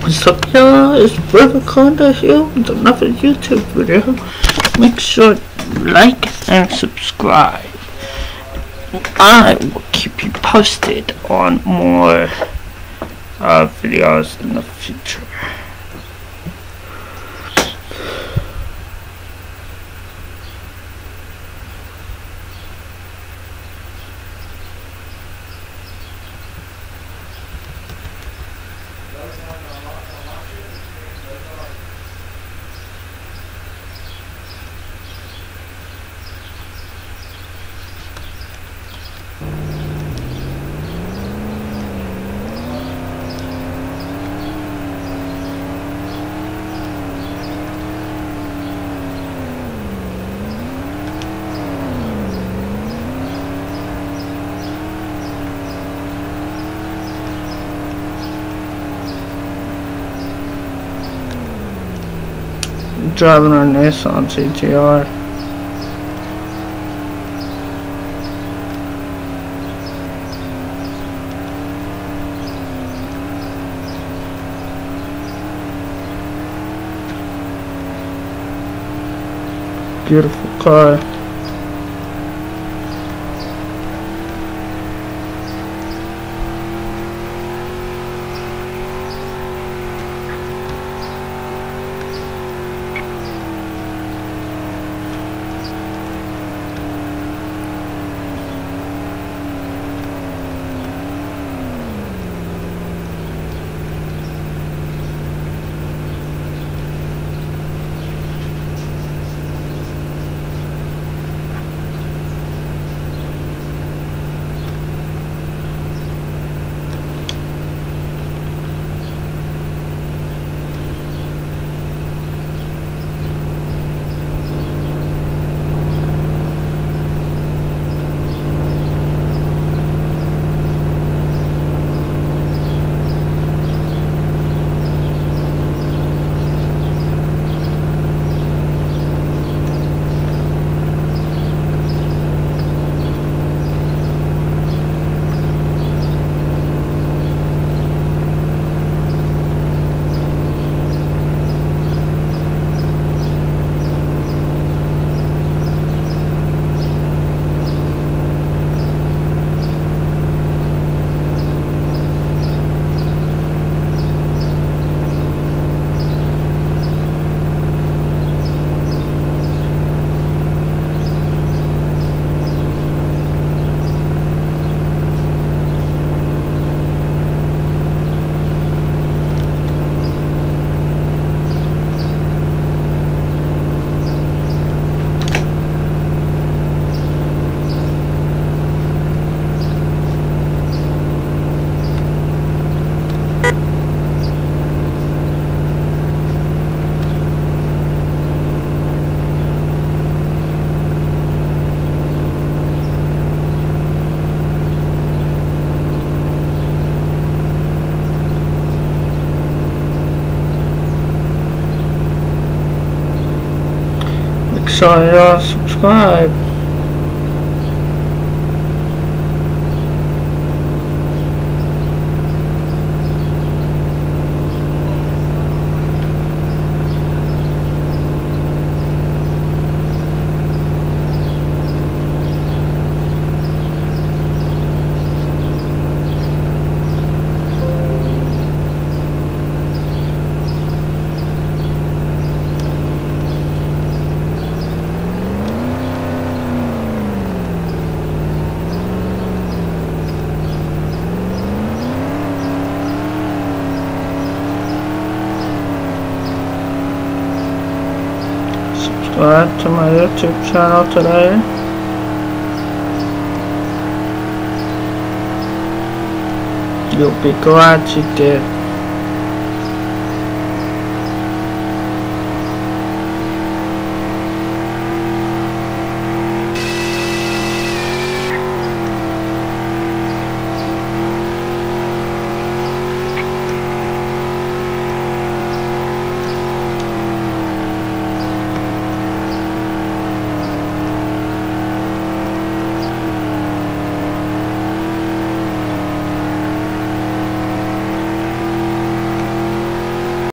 What's up y'all? It's Brother Conda here with another YouTube video. Make sure you like and subscribe. I will keep you posted on more uh, videos in the future. Driving a Nissan GTR. Beautiful car. Sure y'all subscribe. Subscribe to my YouTube channel today. You'll be glad you did.